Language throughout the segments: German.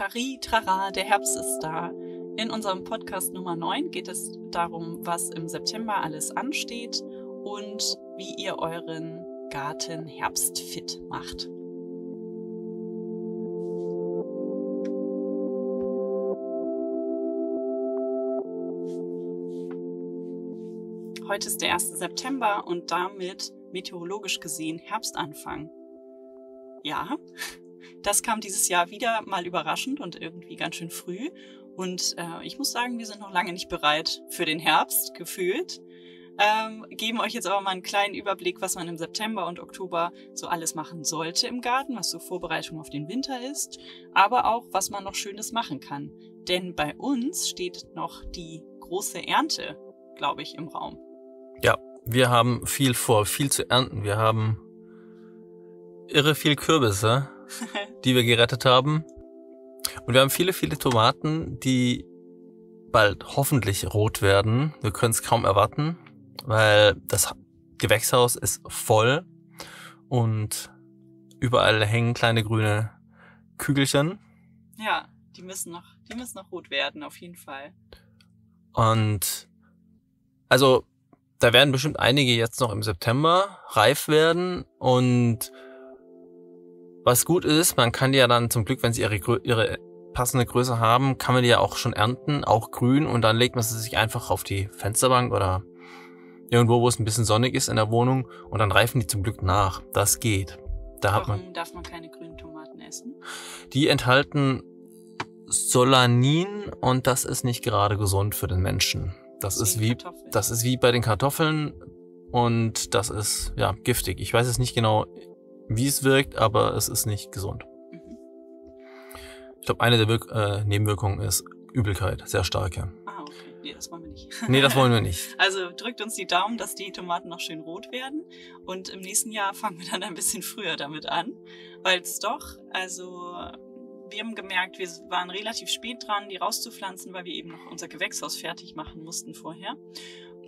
Tari, Trara, der Herbst ist da. In unserem Podcast Nummer 9 geht es darum, was im September alles ansteht und wie ihr euren Garten herbstfit macht. Heute ist der 1. September und damit meteorologisch gesehen Herbstanfang. Ja, das kam dieses Jahr wieder mal überraschend und irgendwie ganz schön früh. Und äh, ich muss sagen, wir sind noch lange nicht bereit für den Herbst gefühlt. Ähm, geben euch jetzt aber mal einen kleinen Überblick, was man im September und Oktober so alles machen sollte im Garten, was so Vorbereitung auf den Winter ist, aber auch, was man noch Schönes machen kann. Denn bei uns steht noch die große Ernte, glaube ich, im Raum. Ja, wir haben viel vor, viel zu ernten. Wir haben irre viel Kürbisse, die wir gerettet haben. Und wir haben viele, viele Tomaten, die bald hoffentlich rot werden. Wir können es kaum erwarten, weil das Gewächshaus ist voll und überall hängen kleine grüne Kügelchen. Ja, die müssen noch, die müssen noch rot werden, auf jeden Fall. Und also da werden bestimmt einige jetzt noch im September reif werden und was gut ist, man kann die ja dann zum Glück, wenn sie ihre, ihre passende Größe haben, kann man die ja auch schon ernten, auch grün und dann legt man sie sich einfach auf die Fensterbank oder irgendwo, wo es ein bisschen sonnig ist in der Wohnung und dann reifen die zum Glück nach. Das geht. Da Warum hat man, darf man keine grünen Tomaten essen? Die enthalten Solanin und das ist nicht gerade gesund für den Menschen. Das ist wie, das ist wie bei den Kartoffeln und das ist ja giftig. Ich weiß es nicht genau, wie es wirkt, aber es ist nicht gesund. Mhm. Ich glaube, eine der Wirk äh, Nebenwirkungen ist Übelkeit, sehr starke. Ah, okay. Nee, das wollen wir nicht. nee, das wollen wir nicht. Also drückt uns die Daumen, dass die Tomaten noch schön rot werden. Und im nächsten Jahr fangen wir dann ein bisschen früher damit an. Weil es doch, also wir haben gemerkt, wir waren relativ spät dran, die rauszupflanzen, weil wir eben noch unser Gewächshaus fertig machen mussten vorher.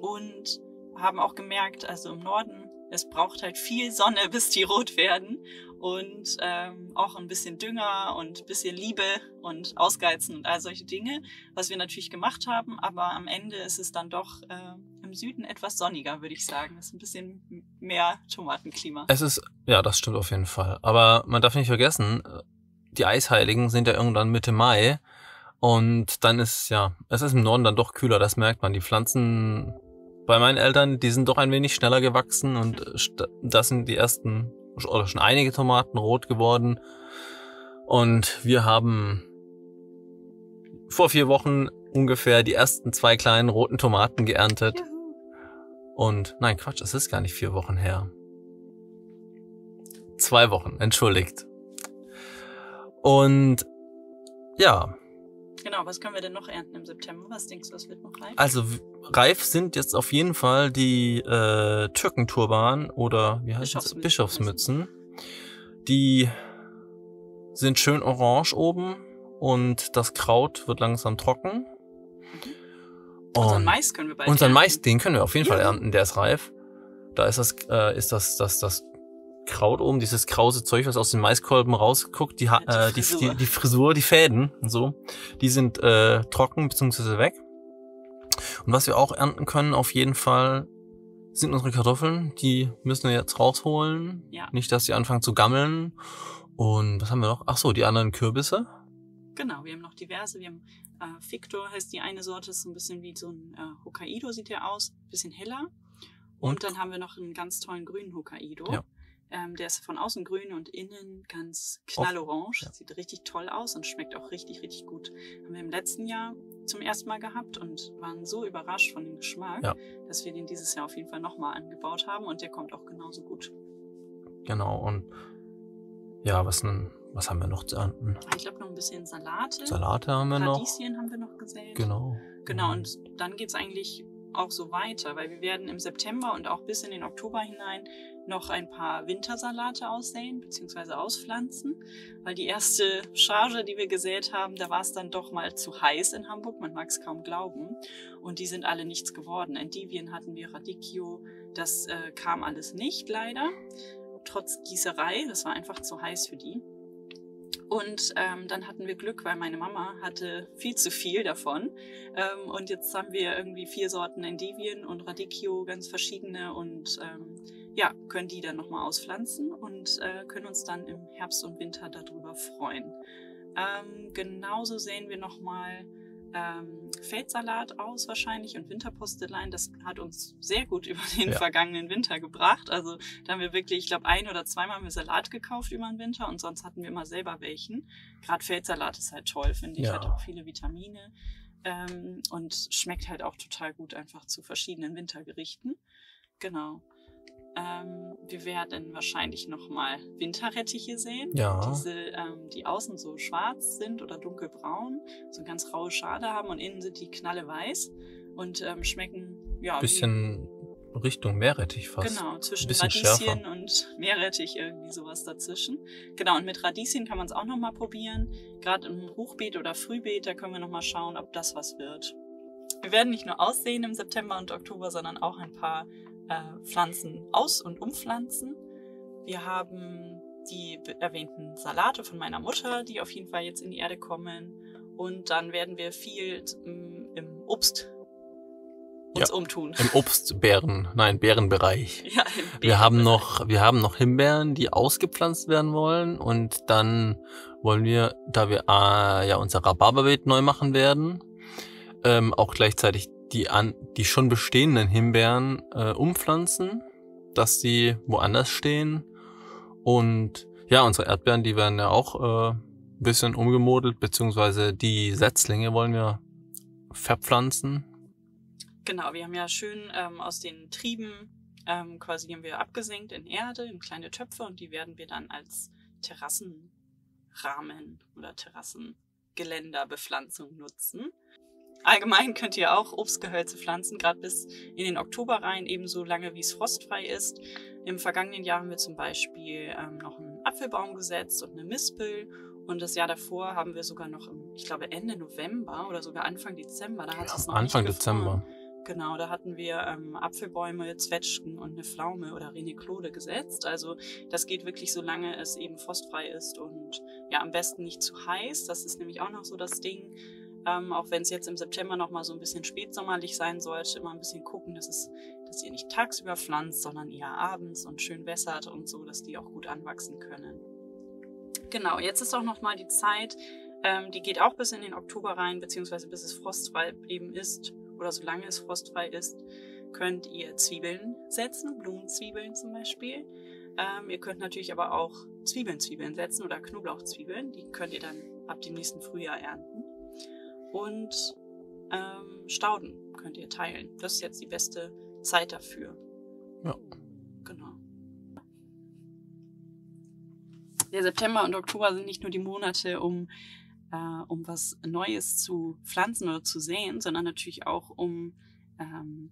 Und haben auch gemerkt, also im Norden es braucht halt viel Sonne, bis die rot werden und ähm, auch ein bisschen Dünger und bisschen Liebe und Ausgeizen und all solche Dinge, was wir natürlich gemacht haben. Aber am Ende ist es dann doch äh, im Süden etwas sonniger, würde ich sagen. Es ist ein bisschen mehr Tomatenklima. Es ist, ja, das stimmt auf jeden Fall. Aber man darf nicht vergessen, die Eisheiligen sind ja irgendwann Mitte Mai. Und dann ist, ja, es ist im Norden dann doch kühler, das merkt man. Die Pflanzen bei meinen Eltern, die sind doch ein wenig schneller gewachsen und äh, da sind die ersten oder schon einige Tomaten rot geworden. Und wir haben vor vier Wochen ungefähr die ersten zwei kleinen roten Tomaten geerntet. Und nein, Quatsch, es ist gar nicht vier Wochen her. Zwei Wochen, entschuldigt. Und ja, Genau, was können wir denn noch ernten im September? Was denkst du, was wird noch reif? Also reif sind jetzt auf jeden Fall die äh, Türkenturban oder wie heißt Bischofsmützen. das? Bischofsmützen. Die sind schön orange oben und das Kraut wird langsam trocken. Mhm. Unseren Mais können wir bald Unseren ernten. Mais, den können wir auf jeden ja. Fall ernten, der ist reif. Da ist das, äh, ist das, das, das Kraut oben, dieses krause Zeug, was aus den Maiskolben rausguckt, die, äh, die, die, die, Frisur, die Fäden und so, die sind äh, trocken bzw. weg. Und was wir auch ernten können, auf jeden Fall, sind unsere Kartoffeln. Die müssen wir jetzt rausholen. Ja. Nicht, dass sie anfangen zu gammeln. Und was haben wir noch? Ach so, die anderen Kürbisse. Genau, wir haben noch diverse. Wir haben äh, Fictor heißt die eine Sorte, ist so ein bisschen wie so ein äh, Hokkaido sieht der aus, bisschen heller. Und, und, dann haben wir noch einen ganz tollen grünen Hokkaido. Ja. Ähm, der ist von außen grün und innen ganz knallorange. Ja. Sieht richtig toll aus und schmeckt auch richtig, richtig gut. Haben wir im letzten Jahr zum ersten Mal gehabt und waren so überrascht von dem Geschmack, ja. dass wir den dieses Jahr auf jeden Fall nochmal angebaut haben und der kommt auch genauso gut. Genau, und ja, was, denn, was haben wir noch zu ernten? Ich glaube noch ein bisschen Salate. Salate haben wir noch. Radieschen haben wir noch gesät. Genau. Genau, und dann geht's eigentlich auch so weiter, weil wir werden im September und auch bis in den Oktober hinein noch ein paar Wintersalate aussehen bzw. auspflanzen, weil die erste Charge, die wir gesät haben, da war es dann doch mal zu heiß in Hamburg, man mag es kaum glauben, und die sind alle nichts geworden. Endivien hatten wir, Radicchio, das äh, kam alles nicht leider, trotz Gießerei, das war einfach zu heiß für die. Und ähm, dann hatten wir Glück, weil meine Mama hatte viel zu viel davon. Ähm, und jetzt haben wir irgendwie vier Sorten Endivien und Radicchio, ganz verschiedene. Und ähm, ja, können die dann nochmal auspflanzen und äh, können uns dann im Herbst und Winter darüber freuen. Ähm, genauso sehen wir nochmal ähm, Feldsalat aus wahrscheinlich und Winterpostelein. Das hat uns sehr gut über den ja. vergangenen Winter gebracht. Also da haben wir wirklich, ich glaube, ein oder zweimal haben wir Salat gekauft über den Winter und sonst hatten wir immer selber welchen. Gerade Feldsalat ist halt toll, finde ich. Ja. Hat auch viele Vitamine ähm, und schmeckt halt auch total gut einfach zu verschiedenen Wintergerichten. Genau. Ähm, wir werden wahrscheinlich nochmal Winterrettiche sehen. Ja. Diese, ähm, die außen so schwarz sind oder dunkelbraun, so ganz raue Schale haben und innen sind die knalleweiß und ähm, schmecken, ja. Bisschen wie, Richtung Meerrettich fast. Genau, zwischen Radieschen schärfer. und Meerrettich irgendwie sowas dazwischen. Genau, und mit Radieschen kann man es auch nochmal probieren. Gerade im Hochbeet oder Frühbeet, da können wir nochmal schauen, ob das was wird. Wir werden nicht nur aussehen im September und Oktober, sondern auch ein paar äh, Pflanzen aus- und umpflanzen. Wir haben die erwähnten Salate von meiner Mutter, die auf jeden Fall jetzt in die Erde kommen. Und dann werden wir viel im Obst uns ja, umtun. Im Obstbeeren, nein, Beerenbereich. Ja, im Beerenbereich. Wir haben noch, wir haben noch Himbeeren, die ausgepflanzt werden wollen und dann wollen wir, da wir äh, ja unser Rhabarberbeet neu machen werden, ähm, auch gleichzeitig die, an, die schon bestehenden Himbeeren äh, umpflanzen, dass sie woanders stehen. Und ja, unsere Erdbeeren, die werden ja auch äh, bisschen umgemodelt, beziehungsweise die Setzlinge wollen wir verpflanzen. Genau, wir haben ja schön ähm, aus den Trieben ähm, quasi die haben wir abgesenkt in Erde, in kleine Töpfe und die werden wir dann als Terrassenrahmen oder Terrassengeländerbepflanzung nutzen. Allgemein könnt ihr auch Obstgehölze pflanzen, gerade bis in den Oktober rein, ebenso lange wie es frostfrei ist. Im vergangenen Jahr haben wir zum Beispiel ähm, noch einen Apfelbaum gesetzt und eine Mispel. Und das Jahr davor haben wir sogar noch, im, ich glaube Ende November oder sogar Anfang Dezember, da hat es noch Anfang Dezember. Genau, da hatten wir ähm, Apfelbäume, Zwetschgen und eine Pflaume oder Reneklode gesetzt. Also das geht wirklich so lange es eben frostfrei ist und ja, am besten nicht zu heiß. Das ist nämlich auch noch so das Ding. Ähm, auch wenn es jetzt im September noch mal so ein bisschen spätsommerlich sein sollte, immer ein bisschen gucken, dass, es, dass ihr nicht tagsüber pflanzt, sondern eher abends und schön wässert und so, dass die auch gut anwachsen können. Genau, jetzt ist auch noch mal die Zeit, ähm, die geht auch bis in den Oktober rein, beziehungsweise bis es frostfrei eben ist oder solange es frostfrei ist, könnt ihr Zwiebeln setzen, Blumenzwiebeln zum Beispiel. Ähm, ihr könnt natürlich aber auch Zwiebeln-Zwiebeln setzen oder Knoblauchzwiebeln. Die könnt ihr dann ab dem nächsten Frühjahr ernten und ähm, Stauden könnt ihr teilen. Das ist jetzt die beste Zeit dafür. Ja. Genau. Der September und Oktober sind nicht nur die Monate, um, äh, um was Neues zu pflanzen oder zu säen, sondern natürlich auch, um ähm,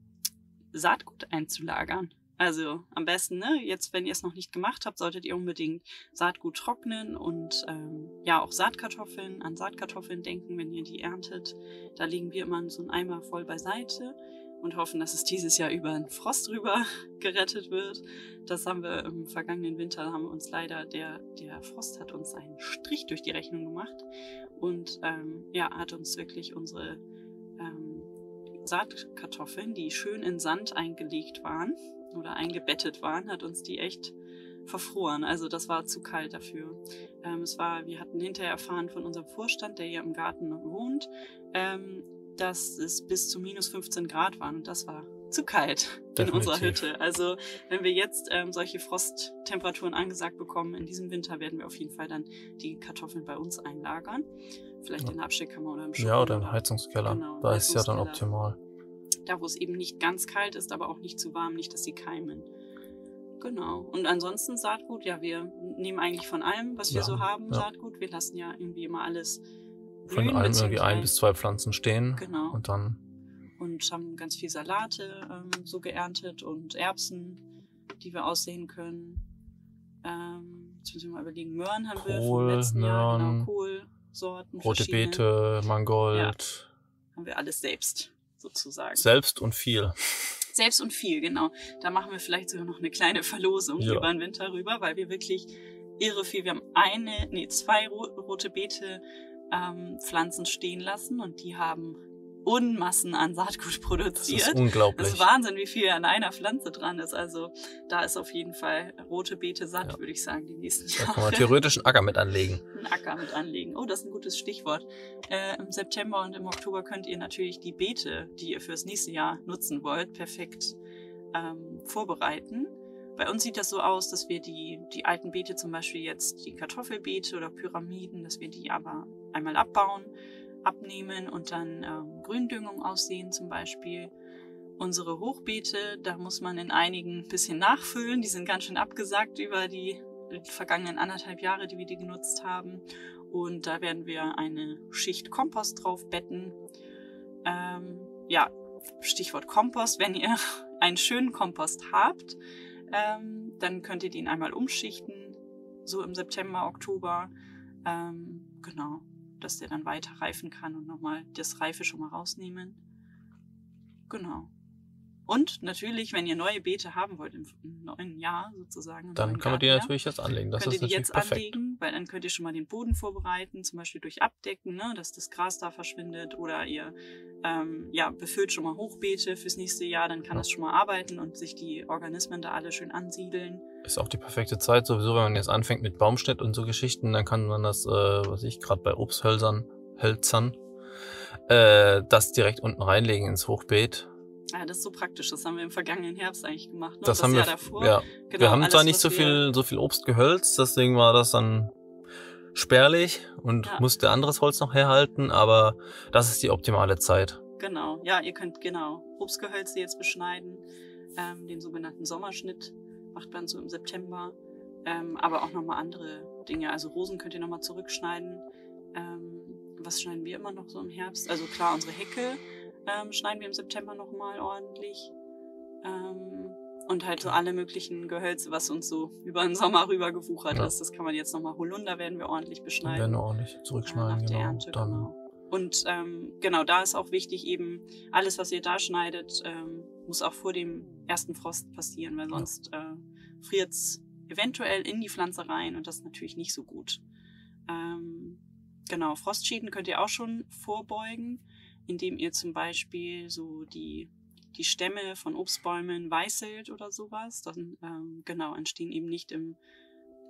Saatgut einzulagern. Also am besten, ne, jetzt, wenn ihr es noch nicht gemacht habt, solltet ihr unbedingt Saatgut trocknen und ähm, ja auch Saatkartoffeln, an Saatkartoffeln denken, wenn ihr die erntet. Da legen wir immer so einen Eimer voll beiseite und hoffen, dass es dieses Jahr über den Frost rüber gerettet wird. Das haben wir im vergangenen Winter, haben wir uns leider, der, der Frost hat uns einen Strich durch die Rechnung gemacht und ähm, ja, hat uns wirklich unsere ähm, Saatkartoffeln, die schön in Sand eingelegt waren, oder eingebettet waren, hat uns die echt verfroren. Also das war zu kalt dafür. Ähm, es war, wir hatten hinterher erfahren von unserem Vorstand, der hier im Garten wohnt, ähm, dass es bis zu minus 15 Grad waren und das war zu kalt Definitiv. in unserer Hütte. Also wenn wir jetzt ähm, solche Frosttemperaturen angesagt bekommen in diesem Winter, werden wir auf jeden Fall dann die Kartoffeln bei uns einlagern. Vielleicht ja. in der Abstellkammer oder im Schuppen. Ja, oder im Heizungskeller. Genau, da ist ja dann optimal da wo es eben nicht ganz kalt ist, aber auch nicht zu warm, nicht, dass sie keimen. Genau. Und ansonsten Saatgut, ja, wir nehmen eigentlich von allem, was wir ja, so haben, ja. Saatgut. Wir lassen ja irgendwie immer alles. Von allem irgendwie ein bis zwei Pflanzen stehen. Genau. Und dann. Und haben ganz viel Salate ähm, so geerntet und Erbsen, die wir aussehen können. Ähm, jetzt müssen wir mal überlegen, Möhren haben Kohl, wir vom letzten Möhren, Jahr, genau, Kohlsorten. Rote Beete, Mangold. Ja, haben wir alles selbst sozusagen. Selbst und viel. Selbst und viel, genau. Da machen wir vielleicht sogar noch eine kleine Verlosung ja. über den Winter rüber, weil wir wirklich irre viel. Wir haben eine, nee, zwei rote Beete ähm, Pflanzen stehen lassen und die haben Unmassen an Saatgut produziert. Das ist unglaublich. Das ist Wahnsinn, wie viel an einer Pflanze dran ist. Also da ist auf jeden Fall rote Beete satt, ja. würde ich sagen, die nächsten Jahre. Da kann man theoretisch einen Acker mit anlegen. Einen Acker mit anlegen. Oh, das ist ein gutes Stichwort. Äh, Im September und im Oktober könnt ihr natürlich die Beete, die ihr fürs nächste Jahr nutzen wollt, perfekt ähm, vorbereiten. Bei uns sieht das so aus, dass wir die, die alten Beete, zum Beispiel jetzt die Kartoffelbeete oder Pyramiden, dass wir die aber einmal abbauen abnehmen und dann ähm, Gründüngung aussehen zum Beispiel. Unsere Hochbeete, da muss man in einigen ein bisschen nachfüllen. Die sind ganz schön abgesagt über die, vergangenen anderthalb Jahre, die wir die genutzt haben. Und da werden wir eine Schicht Kompost drauf betten. Ähm, ja, Stichwort Kompost. Wenn ihr einen schönen Kompost habt, ähm, dann könnt ihr den einmal umschichten, so im September, Oktober. Ähm, genau dass der dann weiter reifen kann und nochmal das Reife schon mal rausnehmen. Genau. Und natürlich, wenn ihr neue Beete haben wollt im, neuen Jahr sozusagen. Dann kann man die natürlich jetzt anlegen. Das könnt ist ihr die jetzt perfekt. anlegen, weil dann könnt ihr schon mal den Boden vorbereiten, zum Beispiel durch Abdecken, ne, dass das Gras da verschwindet oder ihr ähm, ja, befüllt schon mal Hochbeete fürs nächste Jahr, dann kann ja. das schon mal arbeiten und sich die Organismen da alle schön ansiedeln. Ist auch die perfekte Zeit, sowieso, wenn man jetzt anfängt mit Baumschnitt und so Geschichten, dann kann man das, äh, was ich gerade bei Obsthölzern, Hölzern, äh, das direkt unten reinlegen ins Hochbeet. Ja, das ist so praktisch. Das haben wir im vergangenen Herbst eigentlich gemacht. Ne? Das, das haben Jahr wir, davor. Ja. Genau, wir haben alles, zwar nicht so viel, so viel Obst gehölzt, deswegen war das dann spärlich und ja. musste anderes Holz noch herhalten, aber das ist die optimale Zeit. Genau, ja, ihr könnt genau Obstgehölze jetzt beschneiden, ähm, den sogenannten Sommerschnitt macht man so im September. Ähm, aber auch nochmal andere Dinge. Also Rosen könnt ihr nochmal zurückschneiden. Ähm, was schneiden wir immer noch so im Herbst? Also klar, unsere Hecke ähm, schneiden wir im September nochmal ordentlich. Ähm, und halt so alle möglichen Gehölze, was uns so über den Sommer rüber gewuchert ja. ist. Das kann man jetzt nochmal Holunder werden wir ordentlich beschneiden. werden wir ordentlich zurückschneiden, äh, nach genau. Ernte, Dann genau. Und ähm, genau, da ist auch wichtig eben, alles, was ihr da schneidet, ähm, muss auch vor dem ersten Frost passieren, weil sonst äh, friert es eventuell in die Pflanze rein und das ist natürlich nicht so gut. Ähm, genau, Frostschäden könnt ihr auch schon vorbeugen, indem ihr zum Beispiel so die, die Stämme von Obstbäumen weißelt oder sowas. Dann ähm, genau entstehen eben nicht im,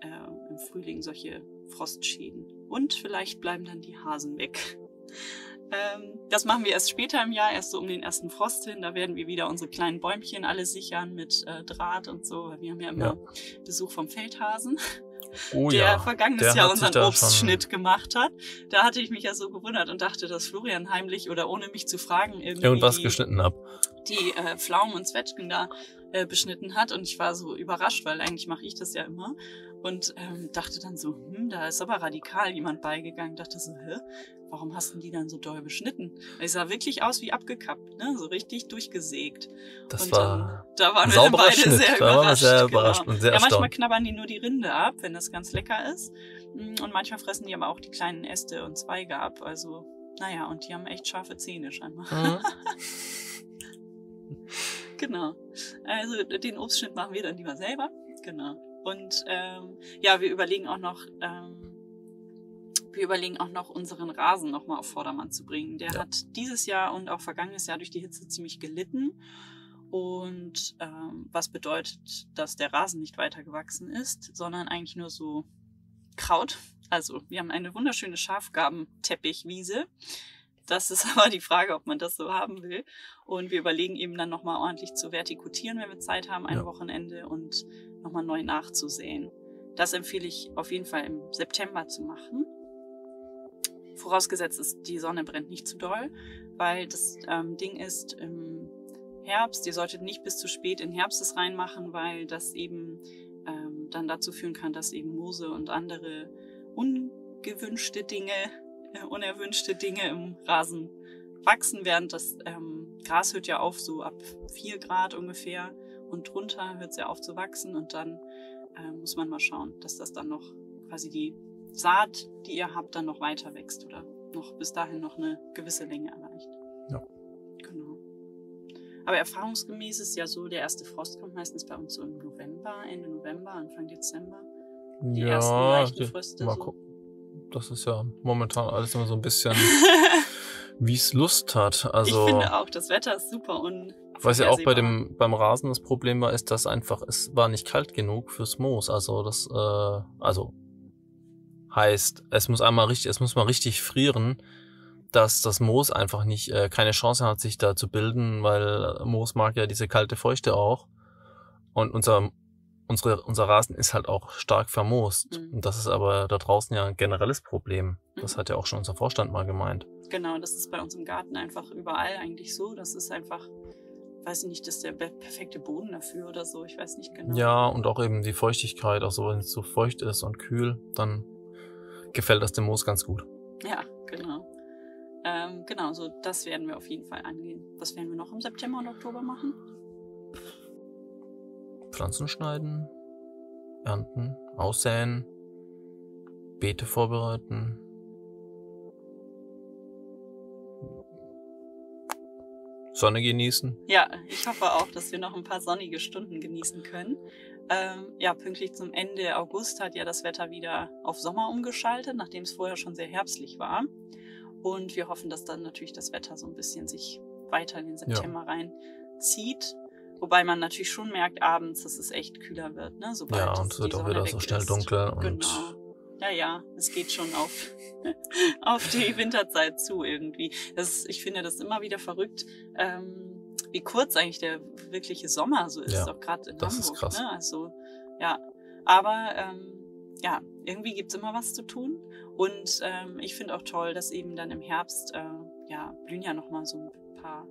äh, im Frühling solche Frostschäden. Und vielleicht bleiben dann die Hasen weg. Ähm, das machen wir erst später im Jahr, erst so um den ersten Frost hin. Da werden wir wieder unsere kleinen Bäumchen alle sichern mit äh, Draht und so. Wir haben ja immer ja. Besuch vom Feldhasen. Oh, der ja. vergangenes der Jahr unseren Obstschnitt gemacht hat. Da hatte ich mich ja so gewundert und dachte, dass Florian heimlich oder ohne mich zu fragen irgendwie irgendwas die, geschnitten hab. Die äh, Pflaumen und Zwetschgen da äh, beschnitten hat und ich war so überrascht, weil eigentlich mache ich das ja immer und ähm, dachte dann so, hm, da ist aber radikal jemand beigegangen. Dachte so, hä, warum hast du die dann so doll beschnitten? Es sah wirklich aus wie abgekappt, ne? so richtig durchgesägt. Das und war ähm, da waren wir dann beide Schnitt. sehr da überrascht. sehr überrascht genau. und sehr ja, manchmal knabbern die nur die Rinde ab, wenn das ganz lecker ist. Mm, und manchmal fressen die aber auch die kleinen Äste und Zweige ab. Also, naja, und die haben echt scharfe Zähne scheinbar. Mhm. genau. Also den Obstschnitt machen wir dann lieber selber. Genau. Und ähm, ja, wir überlegen auch noch, ähm, wir überlegen auch noch, unseren Rasen nochmal auf Vordermann zu bringen. Der ja. hat dieses Jahr und auch vergangenes Jahr durch die Hitze ziemlich gelitten. Und ähm, was bedeutet, dass der Rasen nicht weiter gewachsen ist, sondern eigentlich nur so Kraut. Also wir haben eine wunderschöne Schafgabenteppichwiese. Das ist aber die Frage, ob man das so haben will. Und wir überlegen eben dann nochmal ordentlich zu vertikutieren, wenn wir Zeit haben, ein ja. Wochenende und nochmal neu nachzusehen. Das empfehle ich auf jeden Fall im September zu machen. Vorausgesetzt ist, die Sonne brennt nicht zu doll, weil das ähm, Ding ist im Herbst, ihr solltet nicht bis zu spät in Herbst es reinmachen, weil das eben ähm, dann dazu führen kann, dass eben Moose und andere ungewünschte Dinge, äh, unerwünschte Dinge im Rasen wachsen, während das ähm, Gras hört ja auf so ab vier Grad ungefähr und drunter hört es ja auf zu wachsen und dann äh, muss man mal schauen, dass das dann noch quasi die Saat, die ihr habt, dann noch weiter wächst oder noch bis dahin noch eine gewisse Länge erreicht. Ja. Genau. Aber erfahrungsgemäß ist ja so, der erste Frost kommt meistens bei uns so im November, Ende November, Anfang Dezember. Die ersten leichten Fröste. Mal so. gucken. Das ist ja momentan alles immer so ein bisschen, wie es Lust hat. Also, ich finde auch, das Wetter ist super und was ja auch bei dem, beim Rasen das Problem war, ist, dass einfach, es war nicht kalt genug fürs Moos. Also, das, äh, also, heißt, es muss einmal richtig, es muss mal richtig frieren, dass das Moos einfach nicht, äh, keine Chance hat, sich da zu bilden, weil Moos mag ja diese kalte Feuchte auch. Und unser, unsere, unser Rasen ist halt auch stark vermoost. Mhm. Und das ist aber da draußen ja ein generelles Problem. Das Mhm. hat ja auch schon unser Vorstand mal gemeint. Genau, das ist bei uns im Garten einfach überall eigentlich so. Das ist einfach, weiß ich nicht, das ist der perfekte Boden dafür oder so. Ich weiß nicht genau. Ja, und auch eben die Feuchtigkeit, auch so wenn es so feucht ist und kühl, dann gefällt das dem Moos ganz gut. Ja, genau. Ähm, genau, so das werden wir auf jeden Fall angehen. Was werden wir noch im September und Oktober machen? Pflanzen schneiden, ernten, aussäen, Beete vorbereiten. Sonne genießen. Ja, ich hoffe auch, dass wir noch ein paar sonnige Stunden genießen können. Ähm, ja, pünktlich zum Ende August hat ja das Wetter wieder auf Sommer umgeschaltet, nachdem es vorher schon sehr herbstlich war. Und wir hoffen, dass dann natürlich das Wetter so ein bisschen sich weiter in den September reinzieht. Wobei man natürlich schon merkt abends, dass es echt kühler wird, ne? Sobald Ja, und es wird auch wieder so schnell dunkel und Genau. Ja, ja, es geht schon auf, auf die Winterzeit zu irgendwie. Das, ich finde das immer wieder verrückt, ähm, wie kurz eigentlich der wirkliche Sommer so ist, Ja, auch gerade in das ist Hamburg. krass. Ne? Also, ja. Aber ähm, ja, irgendwie gibt's immer was zu tun. Und ähm, ich finde auch toll, dass eben dann im Herbst, äh, ja, blühen ja nochmal so ein paar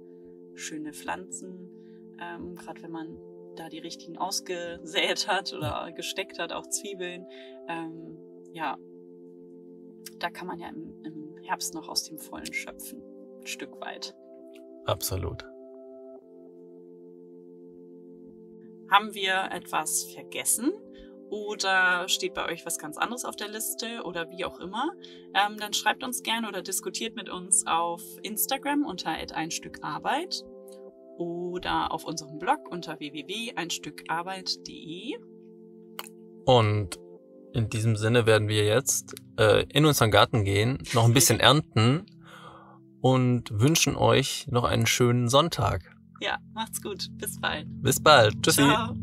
schöne Pflanzen. Ähm, gerade wenn man da die richtigen ausgesät hat oder gesteckt hat, auch Zwiebeln. Ähm, ja, da kann man ja im, im Herbst noch aus dem Vollen schöpfen. Ein Stück weit. absolut. Haben wir etwas vergessen? Oder steht bei euch was ganz anderes auf der Liste oder wie auch immer, ähm, dann schreibt uns gerne oder diskutiert mit uns auf Instagram unter @einstückarbeit oder auf unserem Blog unter www.einstückarbeit.de. Und in diesem Sinne werden wir jetzt äh, in unseren Garten gehen, noch ein bisschen ernten und wünschen euch noch einen schönen Sonntag. Ja, macht's gut. Bis bald. Bis bald. Tschüssi. Ciao.